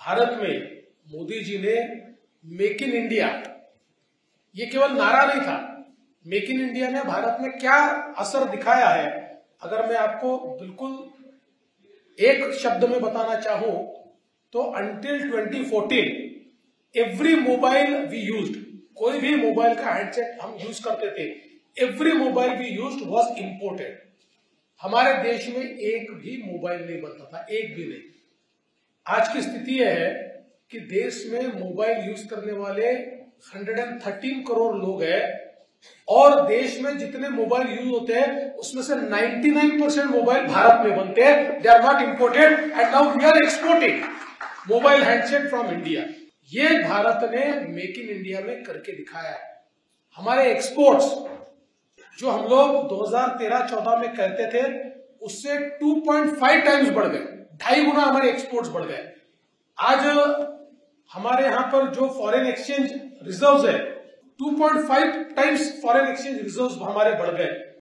भारत में मोदी जी ने make in India, ये केवल नारा नहीं था। मेक इन इंडिया ने भारत में क्या असर दिखाया है? अगर मैं आपको बिल्कुल एक शब्द में बताना चाहूँ तो until 2014 every mobile we used कोई भी मोबाइल का हैंडसेट हम यूज़ करते थे every mobile we used was imported हमारे देश में एक भी मोबाइल नहीं बनता था, एक भी नहीं। आज की स्थिति यह है कि देश में मोबाइल यूज़ करने वाले 113 करोड़ लोग हैं और देश में जितने मोबाइल यूज़ होते हैं, उसमें से 99 परसेंट मोबाइल भारत में बनते हैं। They are not imported and now we are exporting mobile handset from India ये भारत ने मेक इन इंडिया में करके दिखाया है। हमारे एक्सपोर्ट्स जो हम लोग 2013-14 में करते थे, उससे 2.5 टाइम्स बढ़ गए। ढाई गुना हमारे एक्सपोर्ट्स बढ़ गए। आज हमारे यहाँ पर जो फॉरेन एक्सचेंज रिजर्व्स है 2.5 टाइम्स फॉरेन एक्सचेंज रिजर्व्स हमारे बढ़ गए।